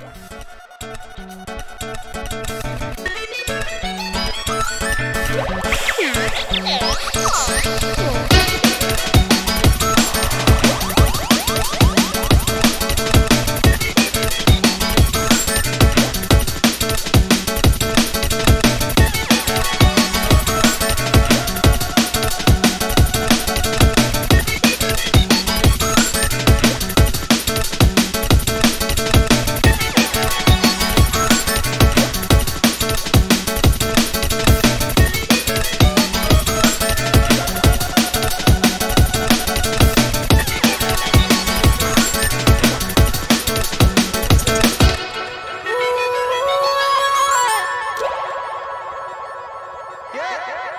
Yeah. Yeah. yeah.